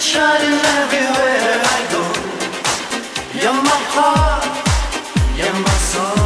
It's shining everywhere I go. You're my heart, you're my soul.